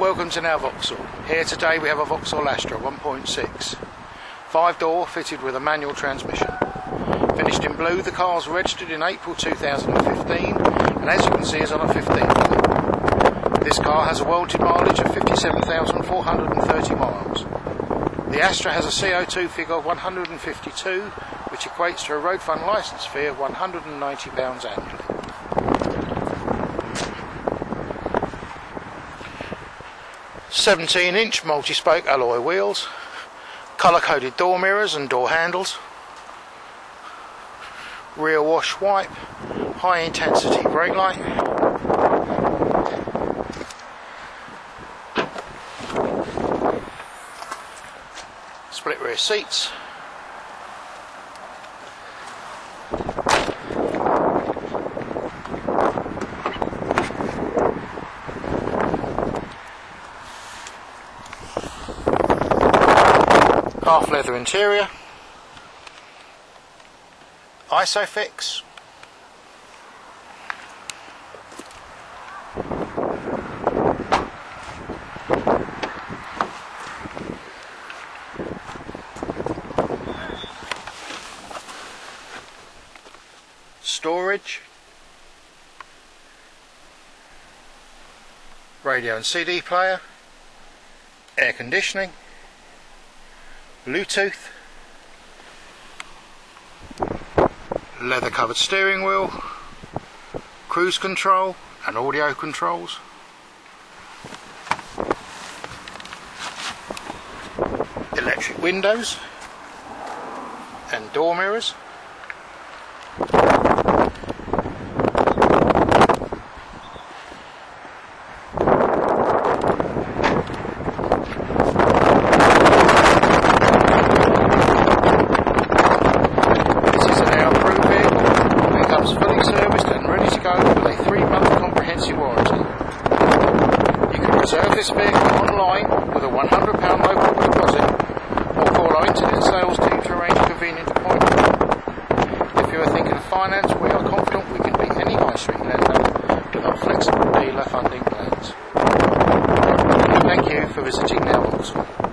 welcome to now Vauxhall. Here today we have a Vauxhall Astra 1.6. Five door fitted with a manual transmission. Finished in blue, the car was registered in April 2015 and as you can see is on a 15. This car has a welded mileage of 57,430 miles. The Astra has a CO2 figure of 152 which equates to a road fund licence fee of £190 annually. 17 inch multi-spoke alloy wheels, colour coded door mirrors and door handles, rear wash wipe, high intensity brake light, split rear seats, half leather interior, Isofix, storage, radio and CD player, air conditioning, Bluetooth, leather covered steering wheel, cruise control and audio controls. Electric windows and door mirrors. serviced and ready to go with a three-month comprehensive warranty. You can reserve this vehicle online with a £100 local deposit or call our internet sales team to arrange a convenient appointment. If you are thinking of finance, we are confident we can beat any high street lender with our flexible dealer funding plans. Thank you for visiting Now